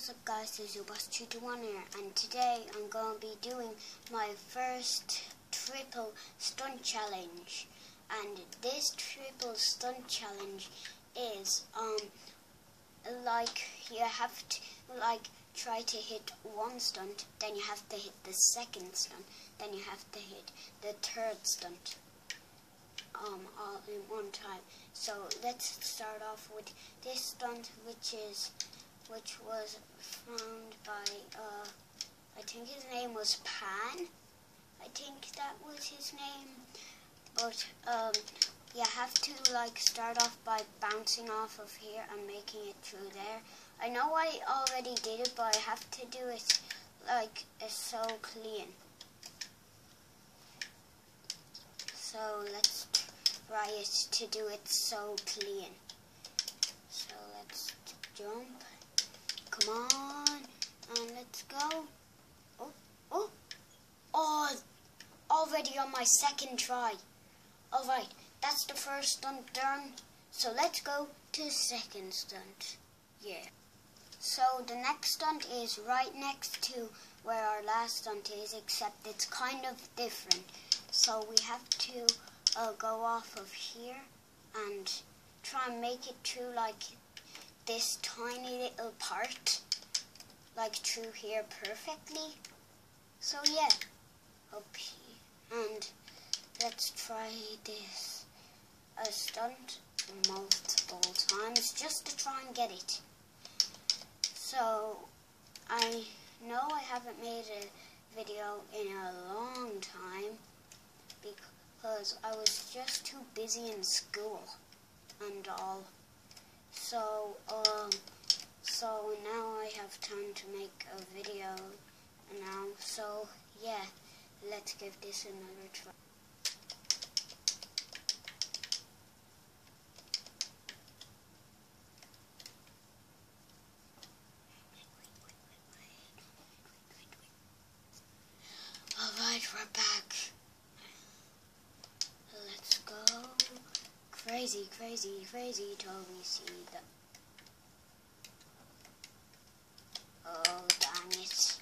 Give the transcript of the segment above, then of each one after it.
What's up guys, this is Zubas221 here and today I'm going to be doing my first triple stunt challenge. And this triple stunt challenge is um like you have to like try to hit one stunt then you have to hit the second stunt then you have to hit the third stunt um all in one time. So let's start off with this stunt which is which was found by, uh, I think his name was Pan. I think that was his name. But, um, you have to, like, start off by bouncing off of here and making it through there. I know I already did it, but I have to do it, like, it's so clean. So, let's try it to do it so clean. So, let's jump. Come on. And let's go. Oh, oh. Oh, already on my second try. Alright, that's the first stunt done. So let's go to the second stunt. Yeah. So the next stunt is right next to where our last stunt is, except it's kind of different. So we have to uh, go off of here and try and make it through like this tiny little part like through here perfectly. So yeah, here. And let's try this a stunt multiple times just to try and get it. So I know I haven't made a video in a long time because I was just too busy in school and all. So, um, so now I have time to make a video now. So, yeah, let's give this another try. Alright, we're back. Let's go. Crazy, crazy, we see the... Oh, dang it.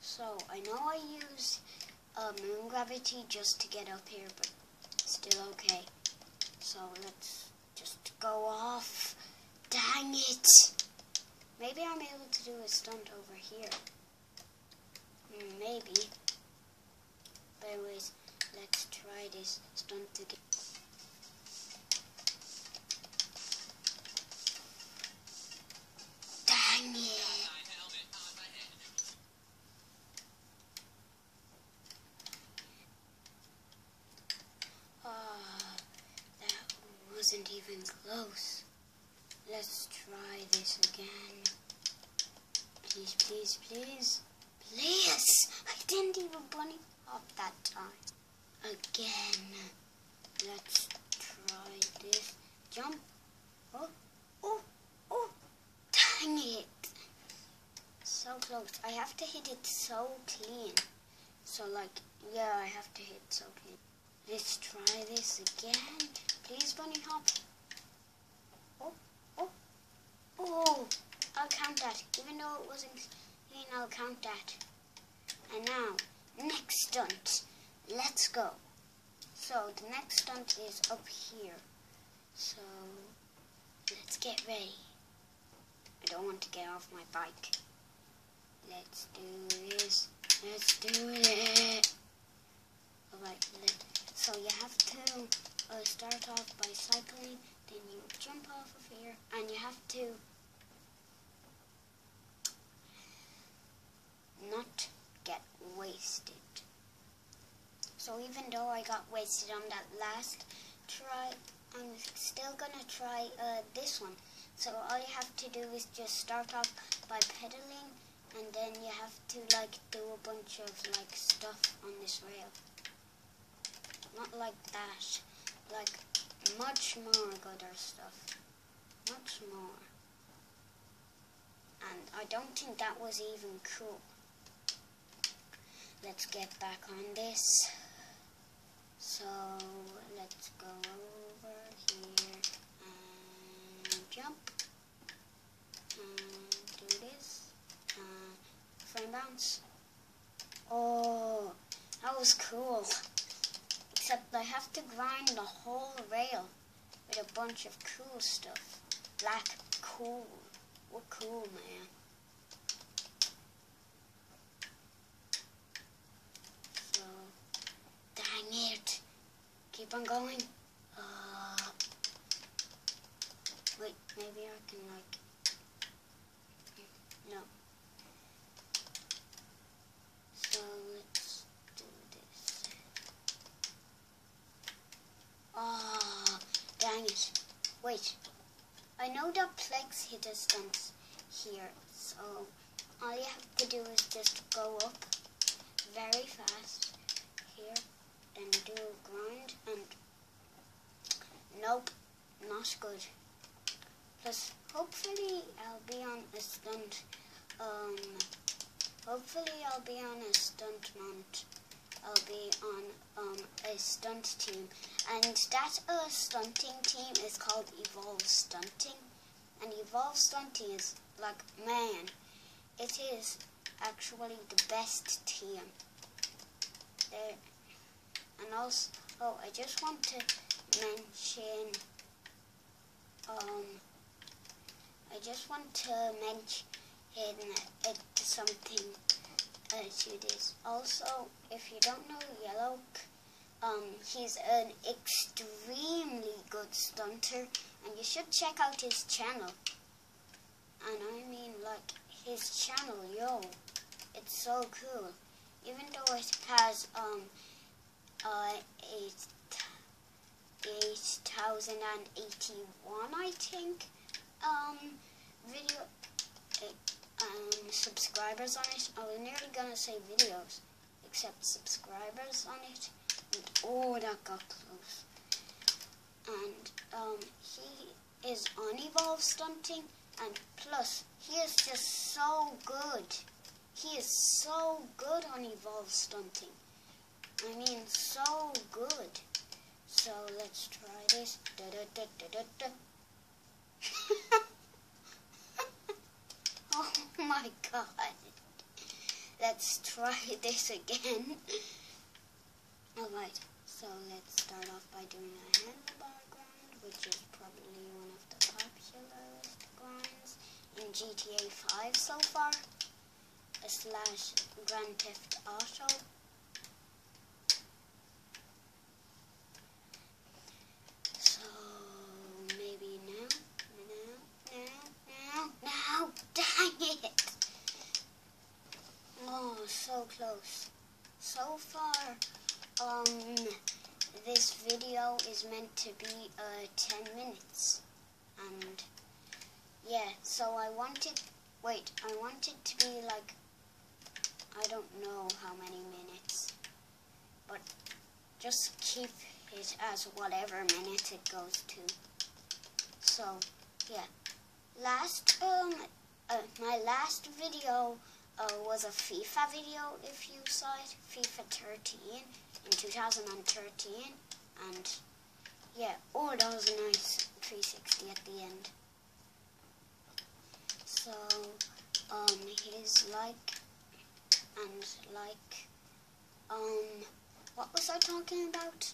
So, I know I use uh, moon gravity just to get up here, but still okay. So let's just go off. Dang it! Maybe I'm able to do a stunt over here. Hmm, maybe. But anyways, let's try this stunt again. Please, please, please. I didn't even bunny hop that time. Again. Let's try this. Jump. Oh, oh, oh. Dang it. So close. I have to hit it so clean. So like, yeah, I have to hit so clean. Let's try this again. Please, bunny hop. Oh, oh, oh. I'll count that. Even though it wasn't clean, I'll count that. And now, next stunt. Let's go. So, the next stunt is up here. So, let's get ready. I don't want to get off my bike. Let's do this. Let's do it. Alright, so you have to uh, start off by cycling, then you jump off of here, and you have to not get wasted. So even though I got wasted on that last try, I'm still gonna try uh, this one. So all you have to do is just start off by pedaling, and then you have to like do a bunch of like stuff on this rail. Not like that, like much more gooder stuff. Much more. And I don't think that was even cool. Let's get back on this. So let's go over here and jump and do this. and frame bounce. Oh, that was cool. Except I have to grind the whole rail with a bunch of cool stuff. Black cool. What cool, man. So, dang it. Keep on going. Uh, wait, maybe I can like, no. So let's do this. Ah, dang it. Wait. I know that Plex hit a stunt here, so all you have to do is just go up very fast here and do a grind and nope, not good. Plus, hopefully I'll be on a stunt, um, hopefully I'll be on a stunt mount. I'll be on um, a stunt team. And that uh, stunting team is called Evolve Stunting. And Evolve Stunting is like, man, it is actually the best team. There. And also, oh, I just want to mention, um, I just want to mention something uh, to this. Also, if you don't know Yellow, um, he's an extremely good stunter, and you should check out his channel. And I mean, like, his channel, yo, it's so cool. Even though it has, um, uh, 8, 8,081, I think, um, video, um, subscribers on it. I was nearly gonna say videos, except subscribers on it. And oh, that got close. And um, he is on Evolve Stunting, and plus, he is just so good. He is so good on Evolve Stunting. I mean, so good. So let's try this. Da, da, da, Oh my god. Let's try this again. Alright, so let's start off by doing a handlebar grind, which is probably one of the popularest grinds in GTA 5 so far. A slash Grand Theft Auto. so close. So far, um, this video is meant to be uh, 10 minutes. And, yeah, so I wanted, wait, I want it to be like, I don't know how many minutes. But just keep it as whatever minute it goes to. So, yeah. Last, um, uh, my last video uh, was a FIFA video, if you saw it, FIFA 13 in 2013, and yeah, oh, that was a nice 360 at the end. So, um, he's like, and like, um, what was I talking about?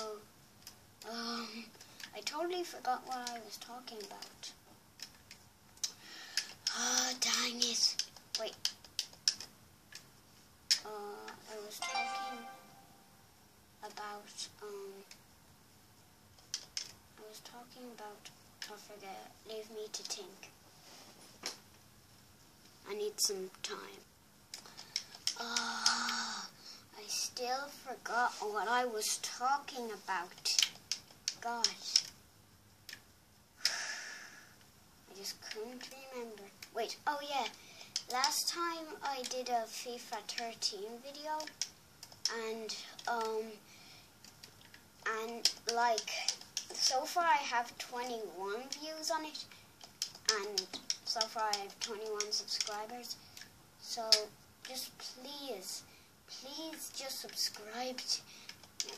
Oh, um, I totally forgot what I was talking about. Ah, oh, dang it. Wait. To think. I need some time. Ah, I still forgot what I was talking about. Gosh. I just couldn't remember. Wait, oh yeah. Last time I did a FIFA 13 video and um and like so far I have 21 views on it, and so far I have 21 subscribers. So just please, please just subscribe. To,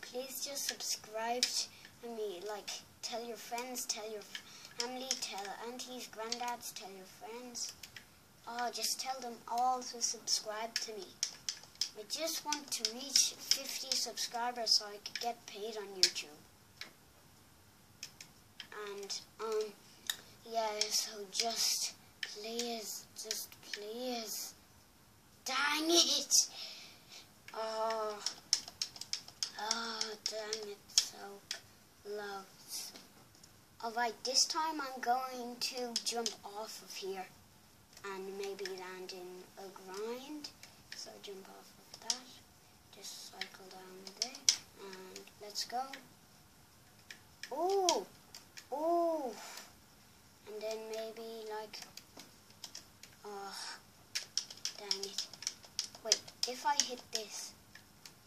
please just subscribe to me. Like tell your friends, tell your family, tell aunties, granddads, tell your friends. Oh, just tell them all to subscribe to me. I just want to reach 50 subscribers so I could get paid on YouTube. And, um, yeah, so just, please, just please. Dang it! Oh, oh, dang it, so close. Alright, this time I'm going to jump off of here and maybe land in a grind. So jump off of that, just cycle down there, and let's go. Oh, and then maybe like, oh, dang it. Wait, if I hit this,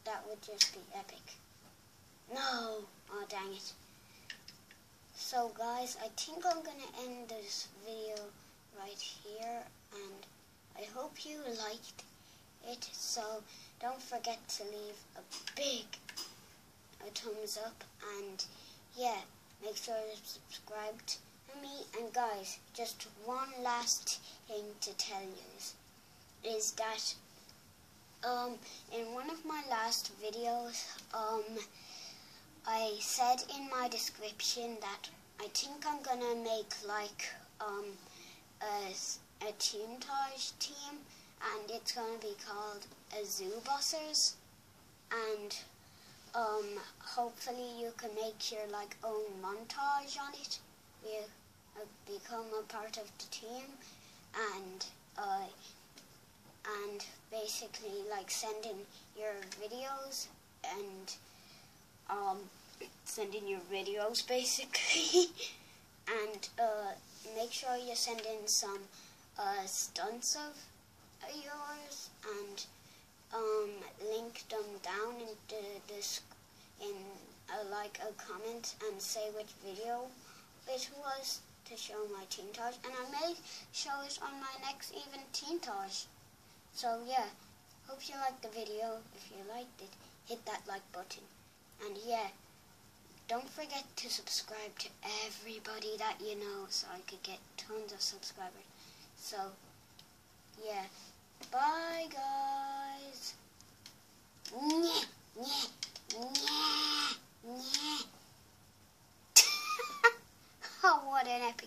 that would just be epic. No, oh dang it. So guys, I think I'm gonna end this video right here and I hope you liked it so don't forget to leave a big a thumbs up and yeah make sure to subscribe to me and guys just one last thing to tell you is that um in one of my last videos um I said in my description that I think I'm gonna make like um a, a teamtage team, and it's to be called a Zoo Bossers, and um, hopefully you can make your like own montage on it. You become a part of the team, and uh, and basically like send in your videos and um, send in your videos basically, and uh, make sure you send in some uh, stunts of yours and um, link them down in the, the in uh, like a comment and say which video it was to show my teamtage and I may show it on my next even teamtage. So yeah, hope you liked the video. If you liked it, hit that like button. And yeah, don't forget to subscribe to everybody that you know so I could get tons of subscribers. So, yeah. Bye, guys. Nyeh, nyeh, nyeh, nyeh. oh, what an epic.